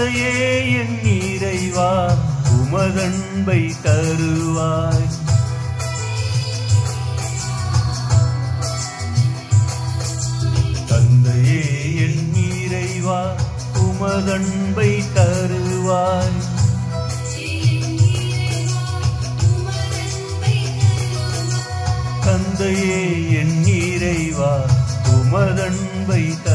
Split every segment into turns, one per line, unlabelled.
தந்தையே என் இறைவா உமதன்பை தருவாய். தந்தையே என் இறைவா உமதன்பை தருவாய். தந்தையே என் இறைவா உமதன்பை தருவாய்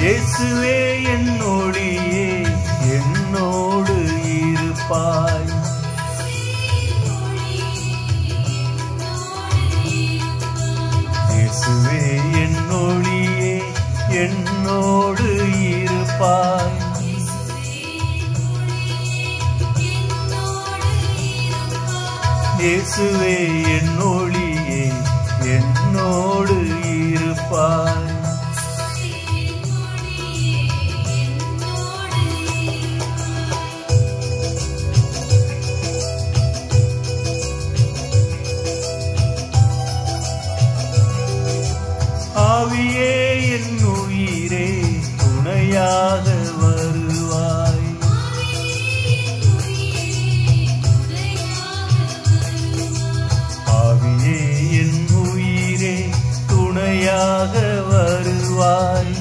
இயேசுவே என்னோடியே என்னோடு இருப்பாய். இயேசுவே என் என்னோடு இருப்பாய். இயேசுவே என் என்னோடு இருப்பாய். வருவாய்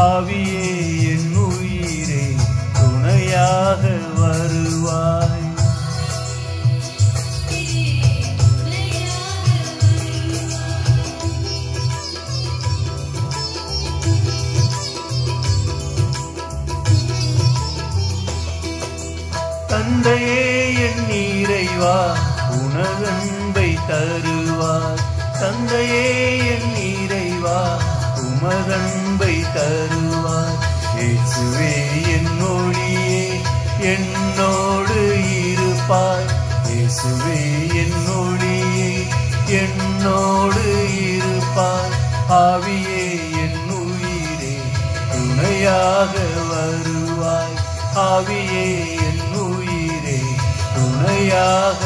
ஆவியே என் உயிரே துணையாக வருவாய். தந்தையே என் இறைவா உனதன்பை தருவார். தந்தையே என் இறைவா உமதன்பை தருவார். இயேசுவே என் ஒளியே என்னோடு இருப்பாய் இயேசுவே என் ஒளியே என்னோடு இருப்பாய் ஆவியே என் உயிரே துணையாக வருவாய். ஆவியே என் உயிரே துணையாக